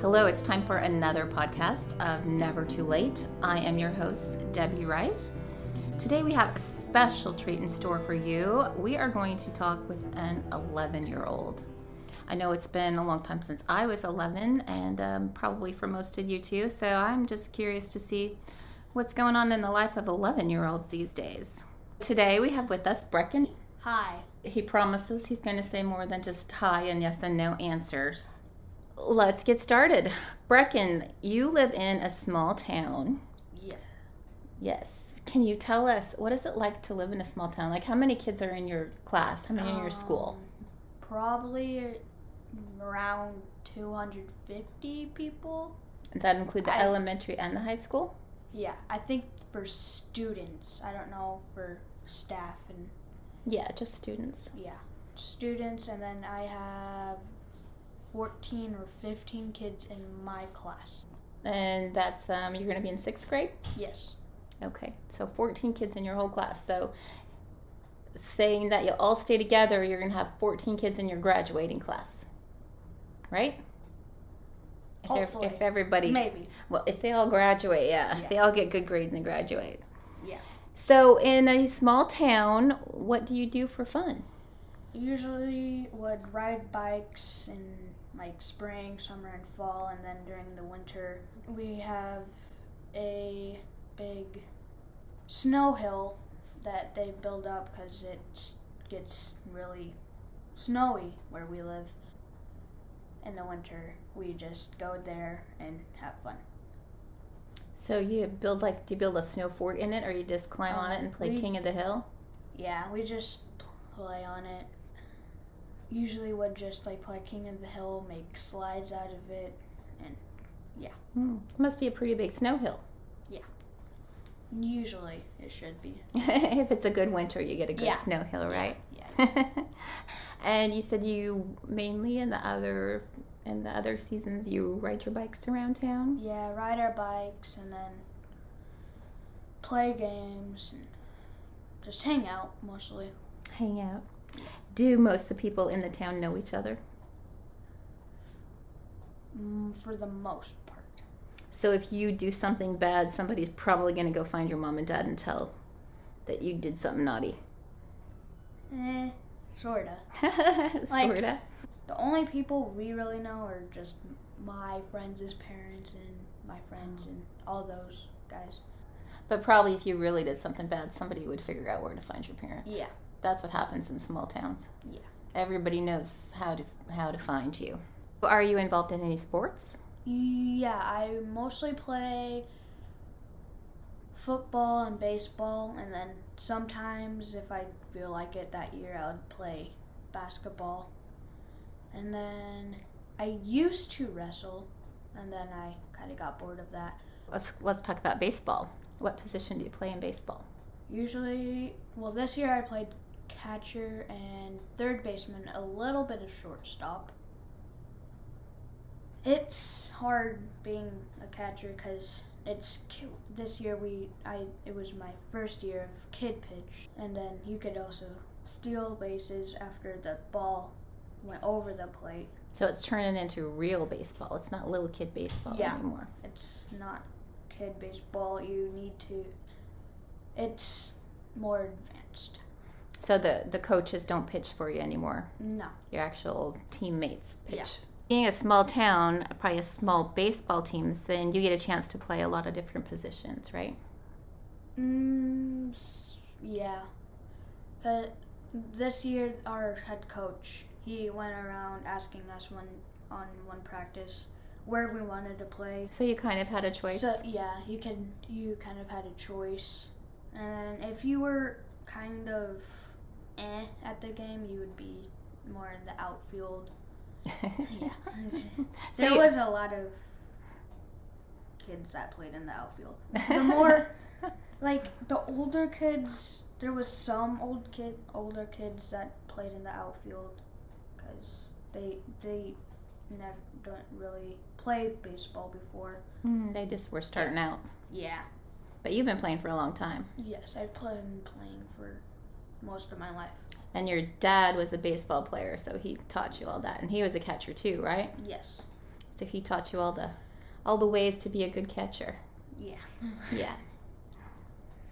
Hello, it's time for another podcast of Never Too Late. I am your host, Debbie Wright. Today we have a special treat in store for you. We are going to talk with an 11 year old. I know it's been a long time since I was 11, and um, probably for most of you too, so I'm just curious to see what's going on in the life of 11 year olds these days. Today we have with us Breckin. Hi. He promises he's going to say more than just hi and yes and no answers. Let's get started. Breckin, you live in a small town. Yeah. Yes. Can you tell us what is it like to live in a small town? Like how many kids are in your class? How many in your school? Um, Probably around 250 people. Does that include the I- elementary and the high school? Yeah, I think for students. I don't know for staff and Yeah, just students. yeah, students. And then I have 14 or 15 kids in my class. And that's um you're going to be in 6th grade? Yes. Okay. So 14 kids in your whole class. So saying that you all stay together, you're going to have 14 kids in your graduating class. Right? If, Hopefully. if everybody Maybe. Well, if they all graduate, yeah, Yeah. if they all get good grades and graduate. So, in a small town, what do you do for fun? Usually would ride bikes in like spring, summer, and fall, and then during the winter we have a big snow hill that they build up because it gets really snowy where we live. In the winter, we just go there and have fun. So, you build like, do you build a snow fort in it, or you just climb on it Um, and play we- King of the Hill? Yeah, we just play on it. Usually would just like play King of the Hill, make slides out of it, Hmm. It must be a pretty big snow hill. Yeah. Usually it should be. if it's a good winter, you get a good Yeah. snow hill, right? Yeah. and you said you mainly in the other in the other seasons you ride your bikes around town. Yeah, ride our bikes and then play games and just hang out mostly. Hang out. Do most of the people in the town know each other? Mm, for the most part. So if you do something bad, somebody's probably going to go find your mom and dad and tell that you did something naughty. Eh, sorta. Sorta. Like- The only people we really know are just my friends' parents and my friends oh. and all those guys. But probably if you really did something bad, somebody would figure out where to find your parents. Yeah. That's what happens in small towns. Yeah. Everybody knows how to how to find you. Are you involved in any sports? Yeah, I mostly play football and baseball, and then sometimes, if I feel like it that year, I would play basketball. And then I used to wrestle, and then I kind of got bored of that. Let's let's talk about baseball. What position do you play in baseball? Usually, well, this year I played catcher and third baseman, a little bit of shortstop. It's hard being a catcher because it's this year we I it was my first year of kid pitch, and then you could also steal bases after the ball went over the plate. So it's turning into real baseball. It's not little kid baseball Yeah. anymore. It's not kid baseball. You need to. It's more advanced. So the the coaches don't pitch for you anymore. No. Your actual teammates pitch. Yeah. Being a small town, probably a small baseball teams, then you get a chance to play a lot of different positions, right? Mm, yeah. 'Cause this year, our head coach, he went around asking us one on one practice where we wanted to play. So you kind of had a choice. So yeah, you can you kind of had a choice, and if you were kind of eh at the game, you would be more in the outfield. Yeah. so there you- was a lot of kids that played in the outfield. The more like the older kids, there was some old kid, older kids that played in the outfield because they they never don't really play baseball before. Mm, they just were starting out. Yeah. But you've been playing for a long time. Yes, I've been playing for most of my life. And your dad was a baseball player, so he taught you all that. And he was a catcher too, right? Yes. So he taught you all the all the ways to be a good catcher. Yeah. Yeah.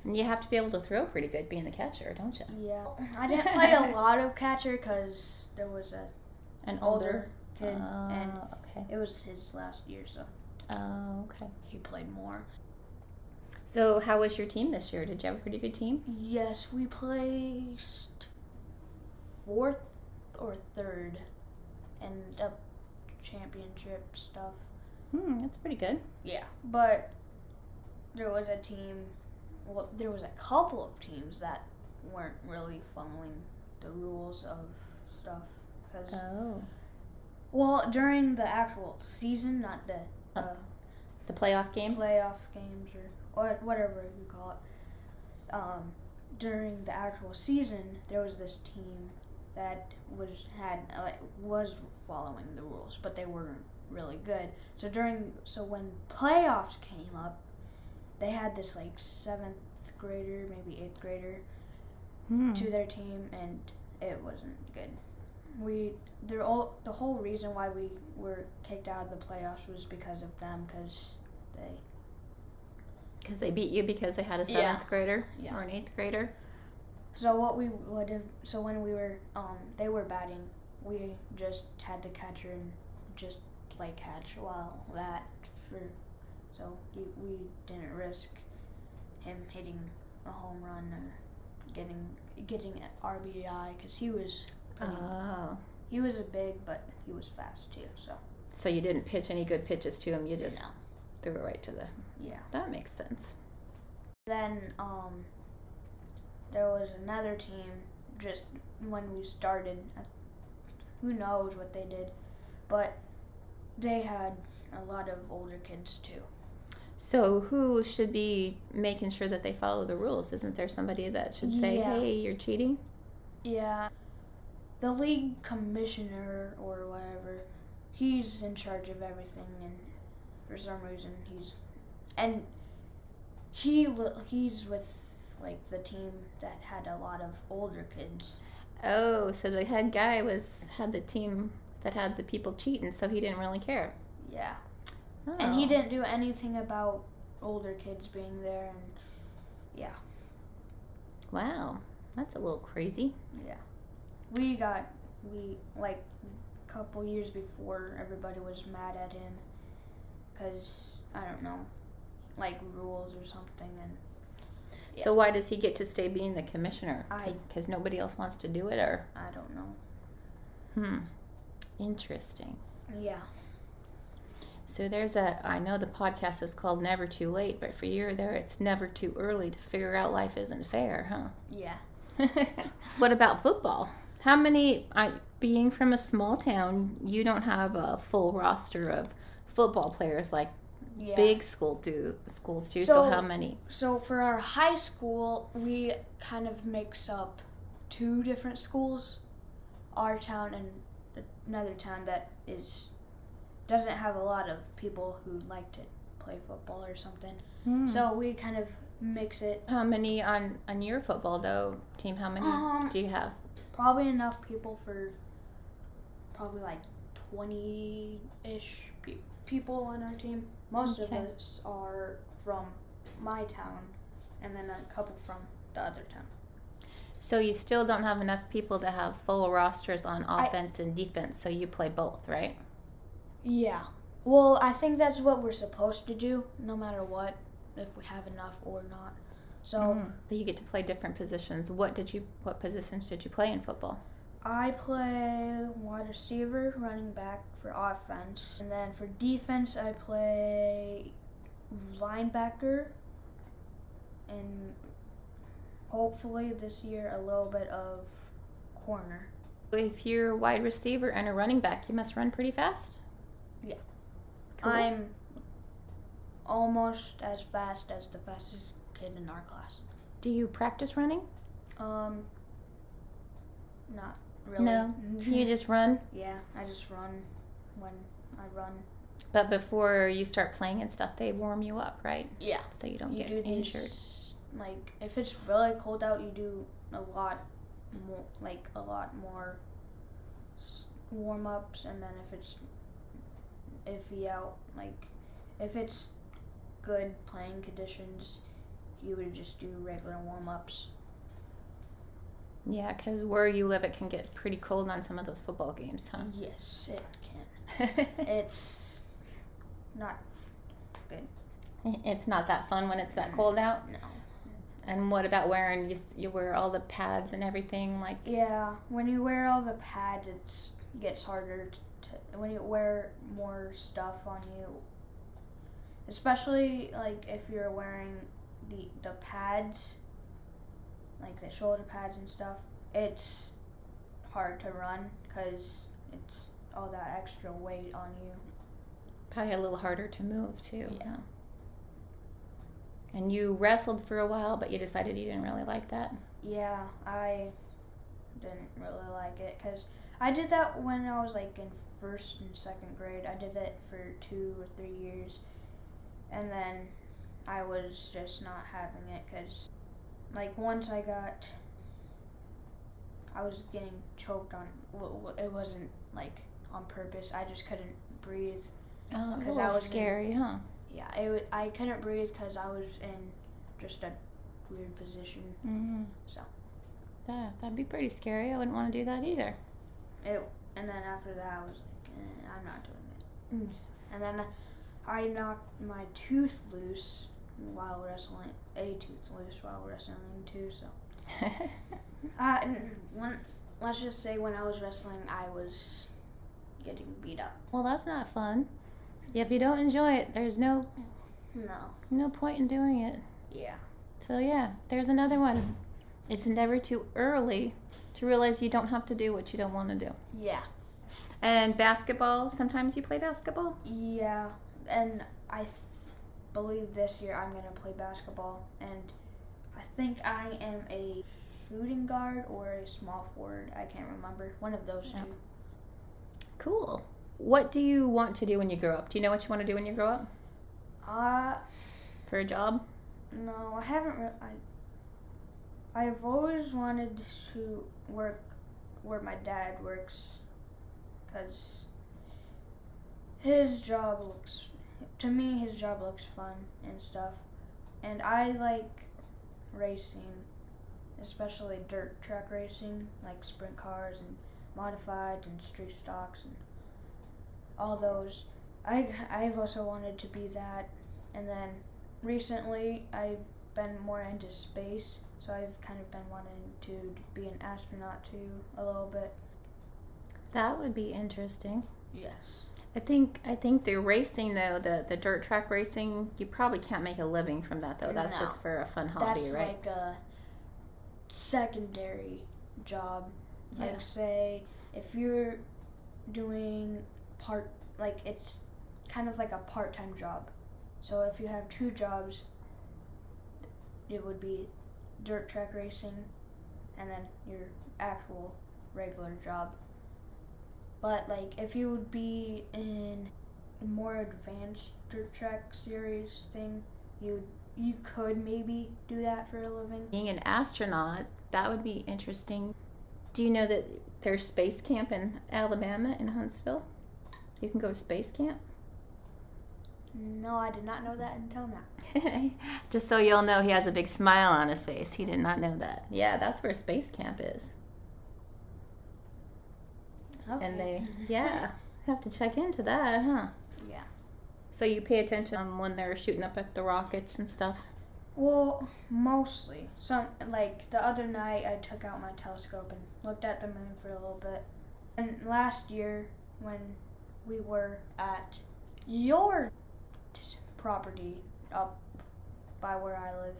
And you have to be able to throw pretty good being the catcher, don't you? Yeah. I didn't play a lot of catcher because there was a An older kid, Oh, and okay. it was his last year, so Oh, okay. he played more. So how was your team this year? Did you have a pretty good team? Yes, we placed fourth or third in the championship stuff. Hmm, that's pretty good. Yeah, but there was a team. Well, there was a couple of teams that weren't really following the rules of stuff. Because Oh. well, during the actual season, not the uh, The playoff games? playoff games or or whatever you call it. Um, during the actual season, there was this team that was had uh, was following the rules, but they weren't really good. So during so when playoffs came up, they had this like seventh grader, maybe eighth grader Hmm. to their team, and it wasn't good. We the all the whole reason why we were kicked out of the playoffs was because of them, because they Because they beat you because they had a Yeah. seventh grader Yeah. or an eighth grader? So what we would have, so when we were, um, they were batting, we just had the catcher and just play catch while that for, so we, didn't risk him hitting a home run or getting getting RBI because he was pretty, Oh. he was a big but he was fast too. So So you didn't pitch any good pitches to him, you just no, threw it right to the. yeah. That makes sense. Then um, there was another team just when we started. uh, Who knows what they did, but they had a lot of older kids too. So who should be making sure that they follow the rules? Isn't there somebody that should say, Yeah. "Hey, you're cheating"? Yeah, the league commissioner or whatever, he's in charge of everything, and for some reason he's and he he's with like the team that had a lot of older kids. Oh, so the head guy was had the team that had the people cheating, so he didn't really care. Yeah. And he Oh. didn't do anything about older kids being there, and yeah, Wow, that's a little crazy. Yeah. We got we like a couple years before everybody was mad at him because I don't know, like rules or something, and So why does he get to stay being the commissioner? Because nobody else wants to do it, or I don't know. hmm, interesting. Yeah, So there's a. I know the podcast is called Never Too Late, but for you there, it's never too early to figure out life isn't fair, huh? yeah. what about football? How many? I being from a small town, you don't have a full roster of football players like Yeah. big school do schools do. So, So- how many? So for our high school, we kind of mix up two different schools, our town and another town that is doesn't have a lot of people who like to play football or something. Hmm. So we kind of mix it. how many on on your football though team? How many Um, do you have? Probably enough people for probably like 20-ish pe- people on our team. Most Okay. of us are from my town and then a couple from the other town. So you still don't have enough people to have full rosters on I- offense and defense. So you play both, right? Yeah. Well, I think that's what we're supposed to do, no matter what, if we have enough or not. So Mm. You get to play different positions. What did you? What positions did you play in football? I play wide receiver, running back for offense, and then for defense, I play linebacker, and hopefully this year a little bit of corner. If you're a wide receiver and a running back, you must run pretty fast. Cool. I'm almost as fast as the fastest kid in our class. Do you practice running? Um, not really. No. You just run. yeah, I just run when I run. But before you start playing and stuff, they warm you up, right? Yeah. So you don't You get do injured. these like if it's really cold out, you do a lot more, like a lot more warm ups, and then if it's iffy out, like if it's good playing conditions, you would just do regular warm ups. Yeah, because where you live, it can get pretty cold on some of those football games, huh? Yes, it can. it's not good. It's not that fun when it's that cold out. No. And what about wearing? You you wear all the pads and everything, like Yeah, when you wear all the pads, it gets harder to. When you wear more stuff on you, especially like if you're wearing the the pads, like the shoulder pads and stuff, it's hard to run because it's all that extra weight on you. probably a little harder to move too. Yeah. And you wrestled for a while, but you decided you didn't really like that. Yeah, I didn't really like it because I did that when I was like in first and second grade. I did that for two or three years, and then I was just not having it because, like, once I got, I was getting choked on. It wasn't like on purpose. I just couldn't breathe. Oh, 'Cause a I was in- scary, huh? Yeah, it I couldn't breathe because I was in just a weird position. Mm-hmm. So That that'd be pretty scary. I wouldn't want to do that either. it, and then after that, I was like, I'm not doing it. And then I knocked my tooth loose while wrestling, a tooth loose while wrestling too. So, uh, when let's just say when I was wrestling, I was getting beat up. well, that's not fun. If you don't enjoy it, there's no No. no point in doing it. Yeah. So yeah, there's another one. It's never too early to realize you don't have to do what you don't want to do. Yeah. And basketball, sometimes you play basketball. Yeah. And I th- believe this year I'm gonna play basketball, and I think I am a shooting guard or a small forward. I can't remember. One of those Yeah. two. Cool. What do you want to do when you grow up? Do you know what you want to do when you grow up Uh, for a job? no, I haven't. Re- I I've always wanted to work where my dad works, cause his job looks to me his job looks fun and stuff, and I like racing, especially dirt track racing, like sprint cars and modified and street stocks and all those. I I've also wanted to be that, and then recently I've been more into space, so I've kind of been wanting to be an astronaut too a little bit. That would be interesting. Yes. I think I think the racing though, the the dirt track racing, you probably can't make a living from that though. That's No. just for a fun hobby, That's right? like a secondary job. Yeah. Like say if you're doing part like it's kind of like a part-time job. So if you have two jobs it would be dirt track racing and then your actual regular job. But like if you would be in a more advanced track series thing, you you could maybe do that for a living. Being an astronaut, that would be interesting. Do you know that there's space camp in Alabama in Huntsville? You can go to space camp. No, I did not know that until now. Just so you'll know, he has a big smile on his face. He did not know that. Yeah, that's where space camp is. Okay. And they, yeah, have to check into that, huh? Yeah. So you pay attention when they're shooting up at the rockets and stuff. Well, mostly. Some like the other night, I took out my telescope and looked at the moon for a little bit. And last year, when we were at your property up by where I live,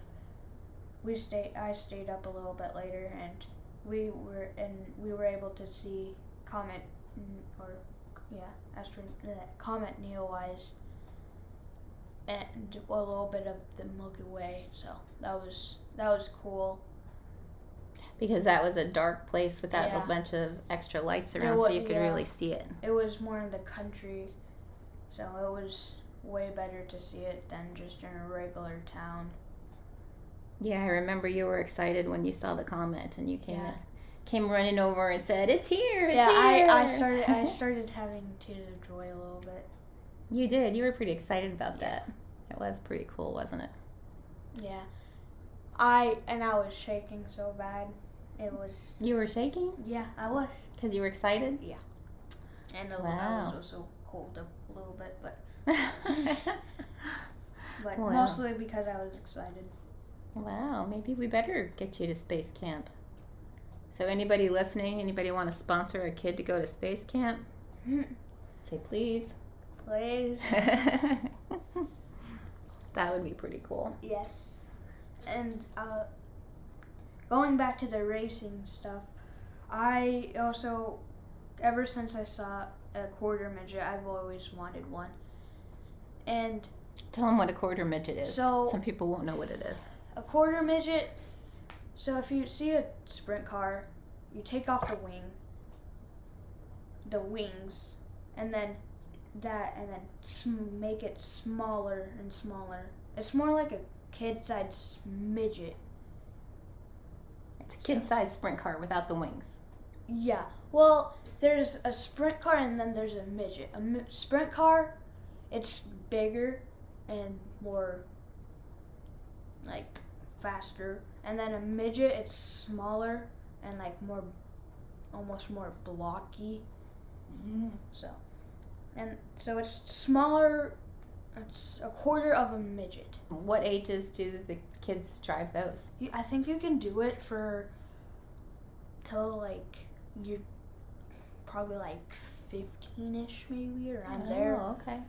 we stayed. I stayed up a little bit later, and we were and we were able to see comet mm, or yeah, astro comet Neowise and a little bit of the Milky Way. So that was that was cool. Because that was a dark place without Yeah. a bunch of extra lights around, wa- so you could yeah. really see it. It was more in the country, so it was way better to see it than just in a regular town. Yeah, I remember you were excited when you saw the comet and you came Yeah. in. Came running over and said, "It's here." It's yeah, here. I, I started I started having tears of joy a little bit. You did. You were pretty excited about that. It was pretty cool, wasn't it? Yeah, I and I was shaking so bad. It was You were shaking yeah, I was, because you were excited. Yeah. And I Wow. was also cold a little bit, but but Wow. mostly because I was excited. wow. Maybe we better get you to space camp. So, anybody listening, anybody want to sponsor a kid to go to space camp? Say please. Please, that would be pretty cool. yes, and uh, going back to the racing stuff, I also ever since I saw a quarter midget, I've always wanted one, and Tell them what a quarter midget is. So- Some people won't know what it is. a quarter midget. So if you see a sprint car, you take off the wing, the wings, and then that, and then sm- make it smaller and smaller. It's more like a kid-sized midget. It's a kid-sized sprint car without the wings. Yeah. Well, there's a sprint car and then there's a midget. A mi- sprint car, it's bigger and more like faster, and then a midget, it's smaller and like more, almost more blocky. Mm-hmm. So, and so it's smaller. It's a quarter of a midget. What ages do the kids drive those? You, I think you can do it for till like you're probably like 15ish maybe around oh, there. Oh, okay.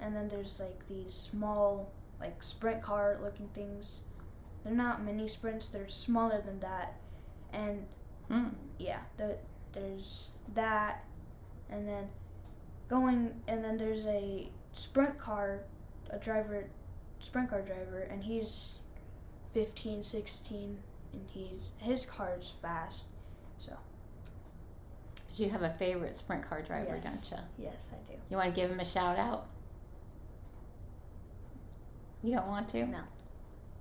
And then there's like these small like sprint car looking things. They're not mini sprints, they're smaller than that. And Hmm. yeah, the, there's that and then going and then there's a sprint car a driver sprint car driver and he's 15 16 and he's his car's fast so. But you have a favorite sprint car driver, Yes. don't you? yes i do You want to give him a shout out? You don't want to? No.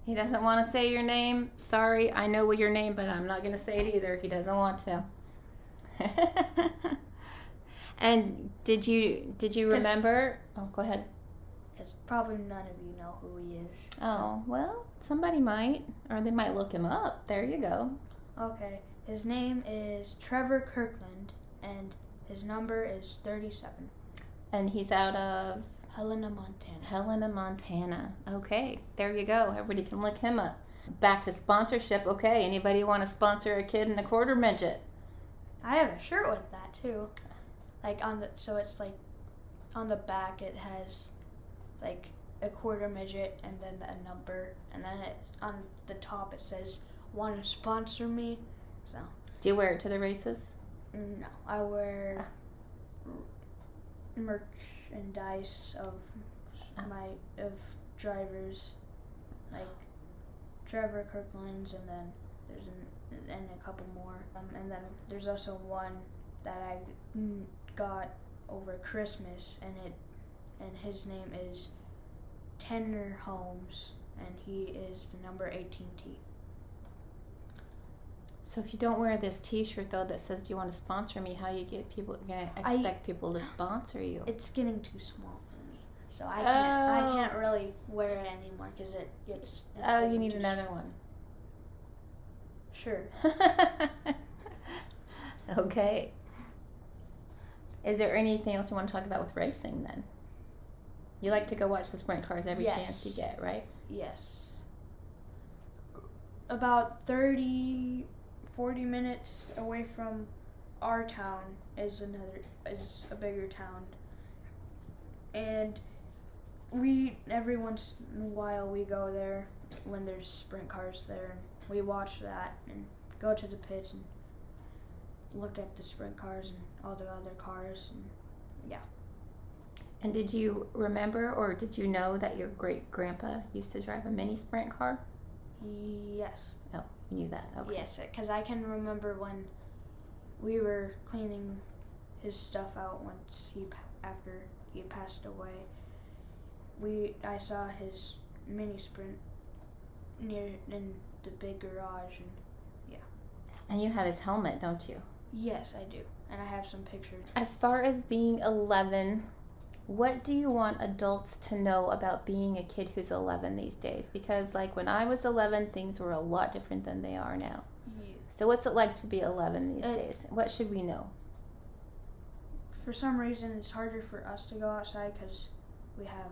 He doesn't want to say your name. Sorry, I know what your name, but I'm not going to say it either. He doesn't want to. and did you did you remember? Oh, go ahead. because probably none of you know who he is Oh, well, somebody might, or they might look him up. There you go. okay his name is trevor kirkland and his number is 37 And he's out of helena montana Helena, Montana. Okay, there you go. Everybody can look him up. Back to sponsorship. Okay, anybody want to sponsor a kid in a quarter midget? I have a shirt with that too. Like on the so it's like on the back it has like a quarter midget and then a number and then it on the top it says want to sponsor me. So Do you wear it to the races? no, I wear ah. Merchandise of Ah. my of drivers like Trevor Kirkland's and then there's an, and a couple more um, and then there's also one that I got over Christmas and it and his name is Tanner Holmes and he is the number 18T. So if you don't wear this T-shirt though that says "Do you want to sponsor me?" How you get people? Gonna I- expect people to sponsor you? It's getting too small for me, so I can't I Oh. can't really wear it anymore because it gets. it's Oh, you need another one. Sure. okay. Is there anything else you want to talk about with racing then? You like to go watch the sprint cars every chance you get, right? Yes. About 30, 40 minutes away from our town is another is a bigger town. And we every once in a while we go there when there's sprint cars there we watch that and go to the pits and look at the sprint cars and all the other cars and yeah. And did you remember or did you know that your great grandpa used to drive a mini sprint car? Yes Oh, you knew that. Okay. Yes, because I can remember when we were cleaning his stuff out once he after he passed away. We I saw his mini sprint near in the big garage, and yeah. And you have his helmet, don't you? Yes, I do. And I have some pictures. As far as being 11, what do you want adults to know about being a kid who's 11 these days? Because, like, when I was 11, things were a lot different than they are now. Yeah. So, what's it like to be 11 these Uh, days? What should we know? For some reason, it's harder for us to go outside because we have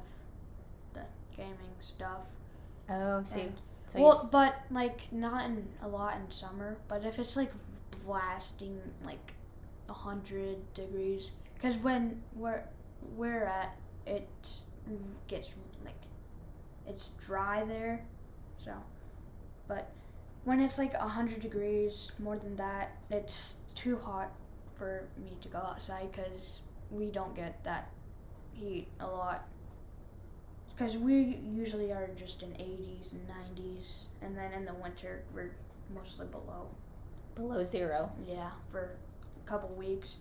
the gaming stuff. Oh, so, you, And- so well, s- but like not in a lot in summer. But if it's like blasting like a hundred degrees, because when we're we're at it gets like it's dry there, so. But when it's like a hundred degrees more than that, it's too hot for me to go outside because we don't get that heat a lot because we usually are just in 80s and 90s and then in the winter we're mostly below below zero. yeah for a couple weeks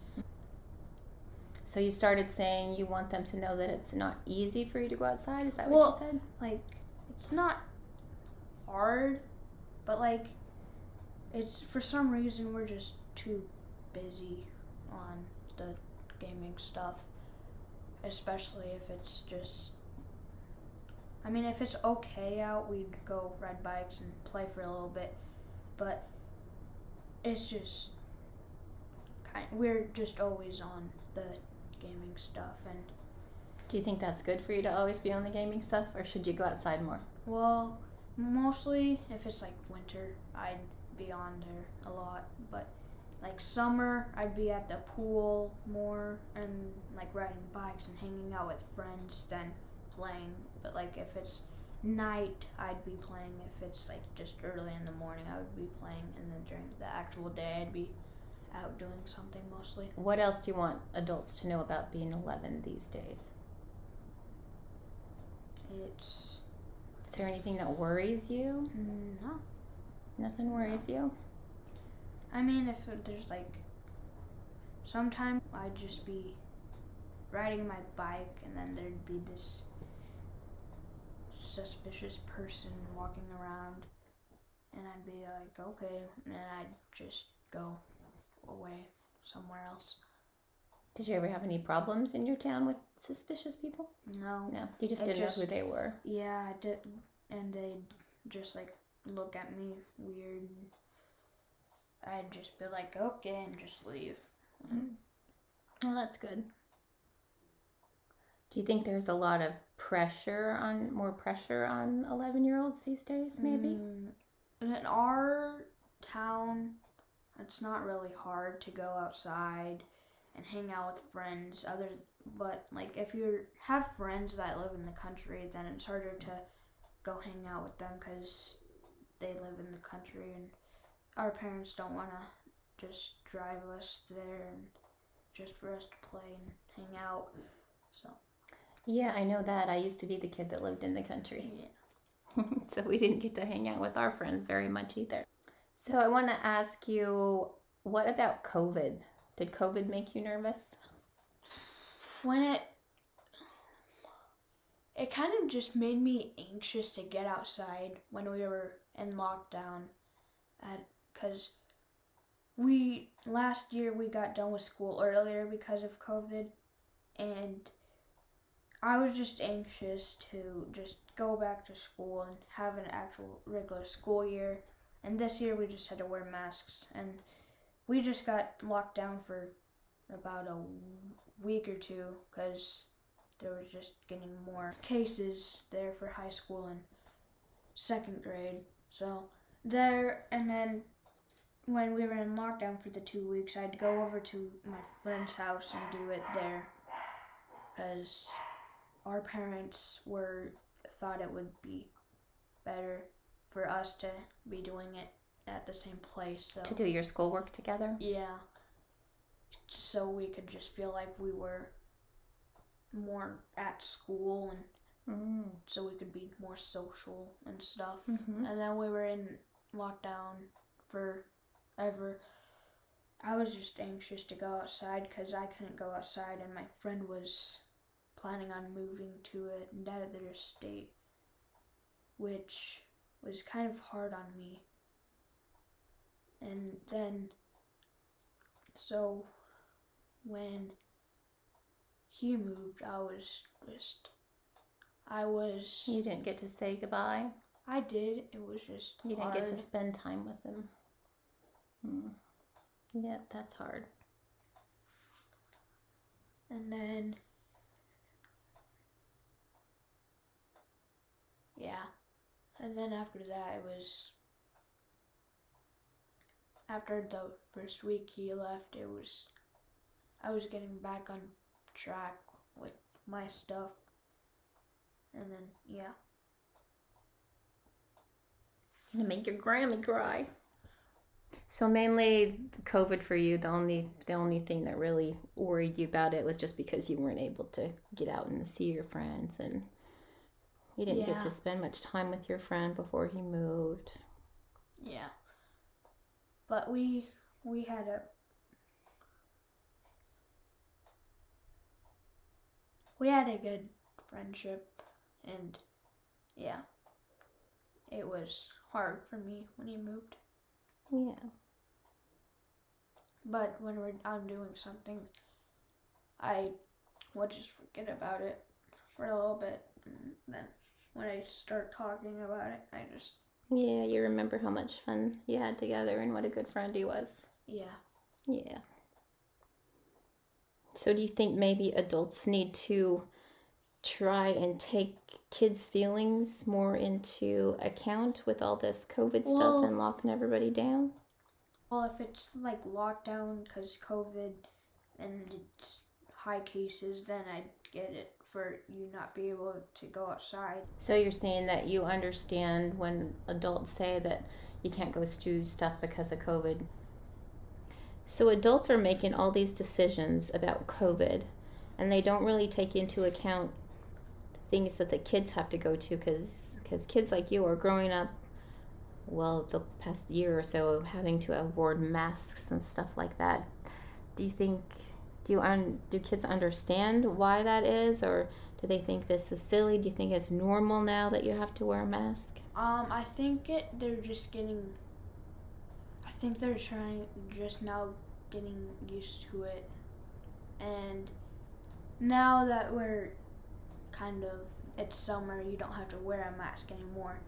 So, you started saying you want them to know that it's not easy for you to go outside? Is that what Well- you said? like it's not hard but like it's for some reason we're just too busy on the gaming stuff especially if it's just I mean if it's okay out we'd go ride bikes and play for a little bit but it's just kind we're just always on the gaming stuff and Do you think that's good for you to always be on the gaming stuff, or should you go outside more? Well, mostly if it's like winter, I'd be on there a lot. But like summer, I'd be at the pool more and like riding bikes and hanging out with friends than playing. But like if it's night, I'd be playing. If it's like just early in the morning, I would be playing. And then during the actual day, I'd be out doing something mostly. What else do you want adults to know about being 11 these days? It's Is there anything that worries you? no. Nothing worries you? I mean, if there's like, sometimes I'd just be riding my bike and then there'd be this suspicious person walking around, and I'd be like, okay, and I'd just go away somewhere else. Did you ever have any problems in your town with suspicious people? No. No, you just didn't know who they were. Yeah, I did, and they'd just like look at me weird. and I'd just be like, okay, and just leave. Well, that's good. Do you think there's a lot of pressure on, more pressure on 11 year olds these days, maybe? Mm, in our town, it's not really hard to go outside and hang out with friends. Other, but like if you have friends that live in the country, then it's harder to go hang out with them because they live in the country, and our parents don't want to just drive us there and just for us to play and hang out. So Yeah, I know that. I used to be the kid that lived in the country. yeah. so we didn't get to hang out with our friends very much either. So I want to ask you what about COVID? Did COVID make you nervous? when it it kind of just made me anxious to get outside when we were in lockdown at cuz we last year we got done with school earlier because of covid and I was just anxious to just go back to school and have an actual regular school year and this year we just had to wear masks and we just got locked down for about a week or two because there was just getting more cases there for high school and second grade. So there, and then when we were in lockdown for the two weeks, I'd go over to my friend's house and do it there because our parents were thought it would be better for us to be doing it at the same place. So To do your schoolwork together? yeah. So we could just feel like we were more at school and Mm. so we could be more social and stuff. hmm And then we were in lockdown forever. I was just anxious to go outside because I couldn't go outside, and my friend was planning on moving to another state, which was kind of hard on me. And then, so when he moved, I was just, I was, You didn't get to say goodbye. I did. It was just You didn't get to spend time with him. Hmm. Yep, that's hard. And then, yeah. And then after that, it was. After the first week he left, it was. I was getting back on track with my stuff. And then, yeah. Gonna make your Grammy cry. So mainly COVID for you, the only the only thing that really worried you about it was just because you weren't able to get out and see your friends and you didn't get to spend much time with your friend before he moved. Yeah. But we we had a we had a good friendship and yeah. It was hard for me when he moved. Yeah. But when we're, I'm doing something, I would just forget about it for a little bit. And then when I start talking about it, I just, Yeah, you remember how much fun you had together and what a good friend he was. yeah. Yeah. So, do you think maybe adults need to try and take kids' feelings more into account with all this COVID Well- stuff and locking everybody down? Well, if it's like lockdown because COVID and it's high cases, then I'd get it for you not be able to go outside. So, you're saying that you understand when adults say that you can't go do stuff because of COVID. So, adults are making all these decisions about COVID and they don't really take into account the things that the kids have to go to because kids like you are growing up well the past year or so of having to have worn masks and stuff like that do you think do you un, do kids understand why that is or do they think this is silly do you think it's normal now that you have to wear a mask Um, I think it. They're just getting. I think they're trying just now getting used to it, and now that we're kind of it's summer, you don't have to wear a mask anymore.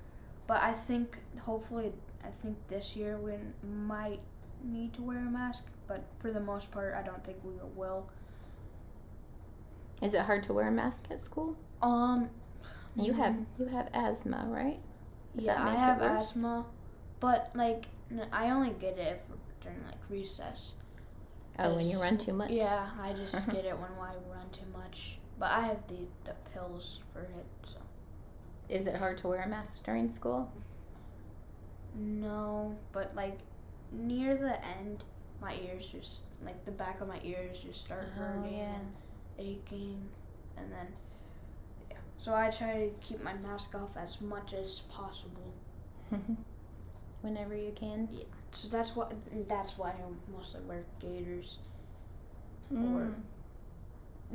But I think hopefully, I think this year we might need to wear a mask, but for the most part, I don't think we will. is it hard to wear a mask at school Um, you have you have asthma right Does yeah, I have asthma, but like I only get it during like recess. oh when you run too much Yeah, I just get it when I run too much. But I have the the pills for it, so is it hard to wear a mask during school no. But like near the end, my ears just like the back of my ears just start Oh, hurting yeah. and aching, and then yeah. So I try to keep my mask off as much as possible. whenever you can Yeah. So that's what that's why I mostly wear gaiters, Mm. or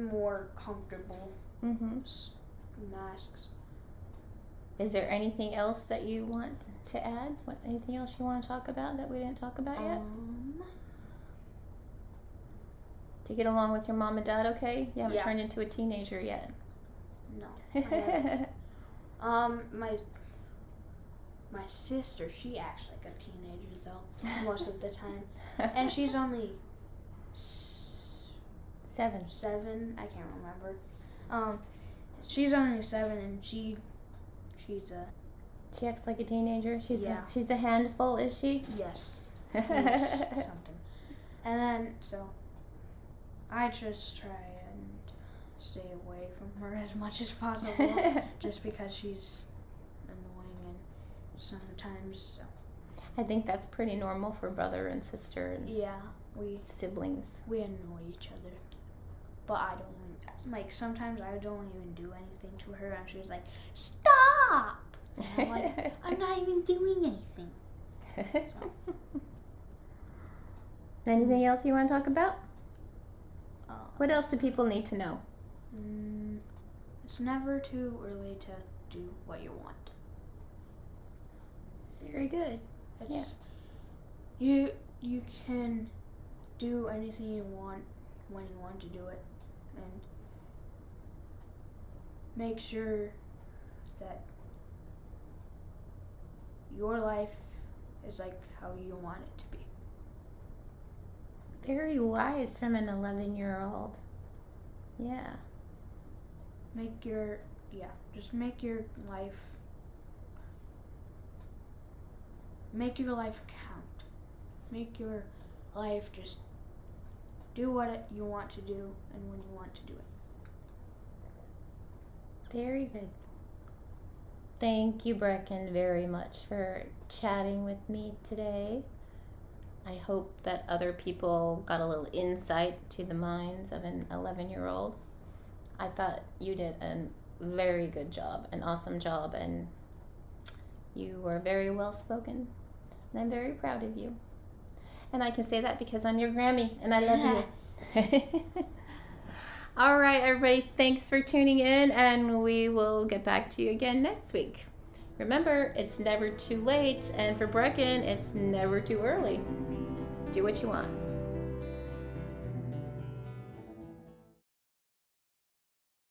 more comfortable mm-hmm. s- masks. Is there anything else that you want to add? What anything else you want to talk about that we didn't talk about yet? To get along with your mom and dad, okay? You haven't Yeah. turned into a teenager yet. no. Um, my my sister, she acts like a teenager though most of the time, and she's only s- seven. seven. I can't remember. Um, she's only seven, and she she's a She acts like a teenager. She's Yeah. a, she's a handful, is she? yes. Yes, something. And then so I just try and stay away from her as much as possible, just because she's annoying and sometimes so, I think that's pretty normal for brother and sister and yeah we siblings. we annoy each other. But I don't like sometimes I don't even do anything to her, and she's like, "Stop!" And I'm like, I'm not even doing anything. Anything else you want to talk about? Uh, What else do people need to know? Mm, it's never too early to do what you want. Very good. It's you you can do anything you want when you want to do it and make sure that your life is like how you want it to be. Very wise from an 11 year old. Yeah. Make your, yeah, just make your life, make your life count. Make your life just do what you want to do and when you want to do it. Very good. Thank you, Breckin, very much for chatting with me today. I hope that other people got a little insight to the minds of an 11 year old. I thought you did a very good job, an awesome job, and you were very well spoken. And I'm very proud of you. And I can say that because I'm your Grammy and I love you. All right, everybody, thanks for tuning in, and we will get back to you again next week. Remember, it's never too late, and for Breckin, it's never too early. Do what you want.